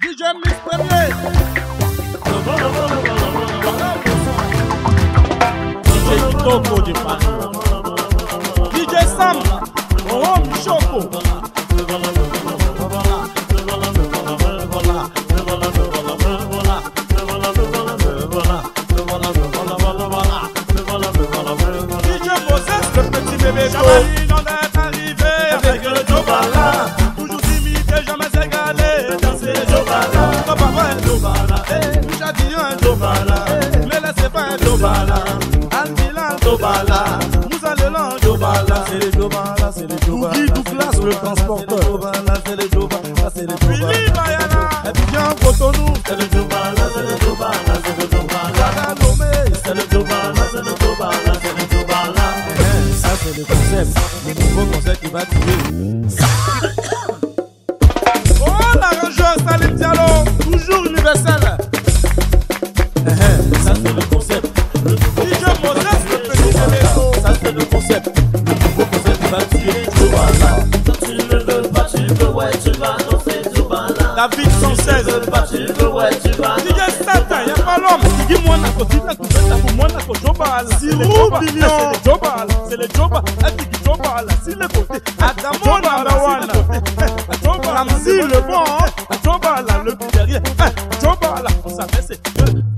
DJ Mix Premier. DJ Kitoko du Panou. DJ Sam. Rom Choco. C'est les Jobala, c'est les Jobala. Bougie Douglas, le transporteur. Jobala, c'est les Jobala, c'est les Jobala. Billy Bayana. Abidjan, Cotonou. C'est le Jobala, c'est le Jobala, c'est le Jobala. Ghana, Lomé. C'est le Jobala, c'est le Jobala, c'est le Jobala. Eh, Ça, c'est le concept. Le nouveau concept qui va tuer. Oh, l'arrangeur Salim Diallo, toujours universel. David 116. DJ Sata, y'a pas l'homme. Ko ko ko moi na ko jobala. C'est le. C'est ki jobala. Si le côté. Adamo. Jobala. Ramzi le bon. Jobala le plus derrière. Jobala. On s'abaisse.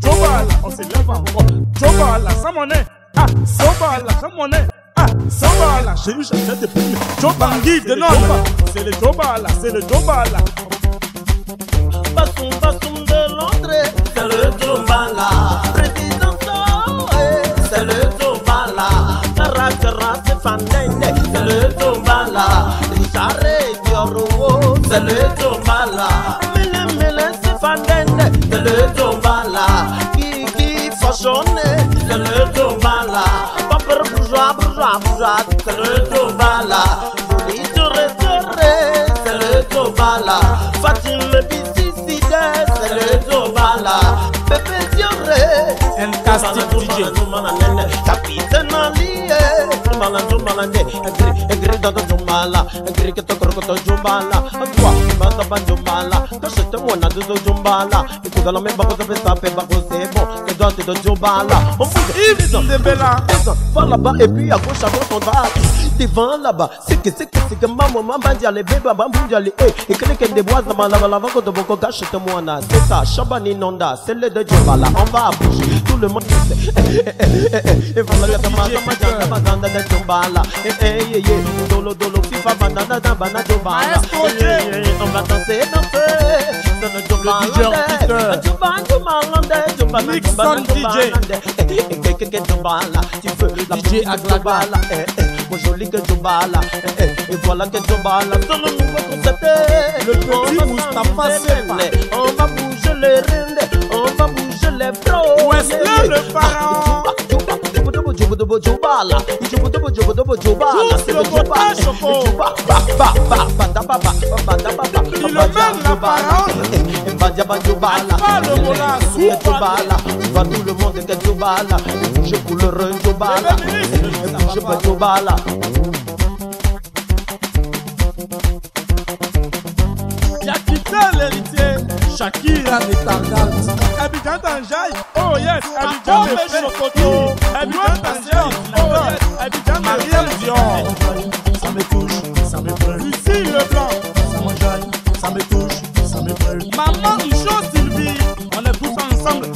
Jobala. On s'élève encore. Jobala. Sans monnaie. Ah, Jobala. Sans monnaie. Ah, Jobala. J'ai eu j'achète des plumes. Jobangi de Nord. C'est le Jobala. C'est le Jobala. Basum basum de Londres, c'est le Fantastic DJ. Capitaine Allié, Jumala Jumala de, Egri, Egri Dodo Jumala, Egri Keto Krokoto Jumala, Toi, Bata Ban Jumala, Kashete Mwana Dodo Jumala, Ikuda la Memba Koto Pesta Peba Kosebo, Kedote de Jumala, On. C'est que c'est que c'est que eh, c'est on va bouger, tout le monde. Eh, eh, eh, eh, eh, et voilà, la maman, maman, diale, banana de Jobala, eh, eh, eh, eh, dolo, dolo, fifa, banana, Eh, eh, eh, On va danser, danser, le. DJ tu veux la DJ eh, eh, mon joli que eh, eh, et voilà que dans le nouveau concept, eh, Le petit Moustapha on va bouger les le pharaon. Jobala, Jobala, Jobala, Jobala, c'est le Choco. Jobala, ba, ba, ba, ba, da, ba, ba, ba, da, ba, ba, Il mène, la eh, eh, ba, Jobala, Alpha, le Jobala, tu vois tout le monde que Jobala, et bouge couleur Jobala, et bouge pas Jobala. Qui a quitté l'héritier. Shakira Netardat. Abidjan. Oh yes. Abidjan me fait. Abidjan. Oh yes. Abidjan. Ça me touche, ça me brûle. Lucie Leblanc. Ça m'enjaille, ça me touche, ça me brûle. Maman Michaud Sylvie. On est tous ensemble.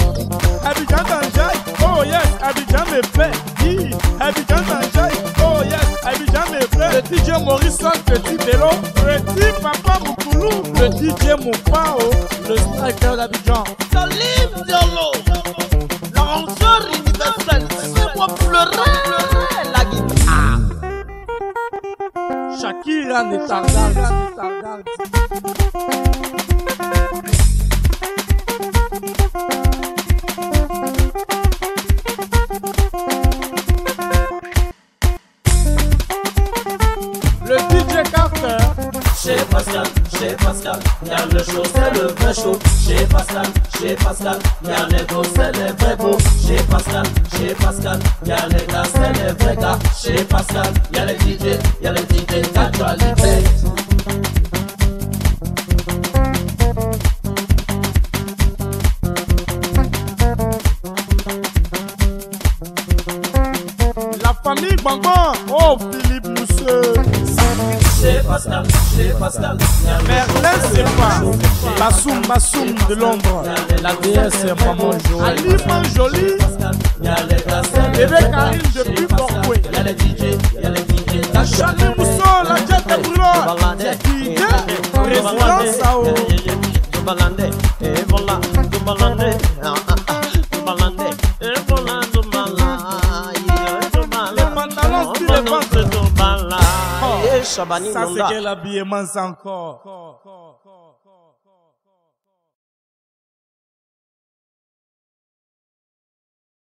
Abidjan Tanjaï. Oh yes. Abidjan me fait. Le DJ Morrison. Petit vélo. Petit Papa Moukoulou. Le DJ Moupao. Le striker d'Abidjan. Salim Diallo, l'arrangeur universel, c'est moi pleurer la guitare. Shakira Netardat. Le Pascal, regarde le show, c'est le vrai show. Chez Pascal, chez Pascal, regarde les beaux, c'est les vrais beaux. Chez Pascal, chez Pascal, regarde les gars, c'est les vrais gars. Chez Pascal, y'a les DJ, y'a les DJ. La famille Bangon, oh Philippe Mousseux chez Pascal. Merlin c'est pas Bassoum Bassoum de Londres. La déesse Maman Joël. Ali les Pascal, Bébé Karine depuis Borkoué y'a les DJ, y'a les DJ. Charlie Mousson la jet brûleur DJ Président Sao. Et voilà, c'est Shabani Ça c'est Nonda. quel habillement ça encore?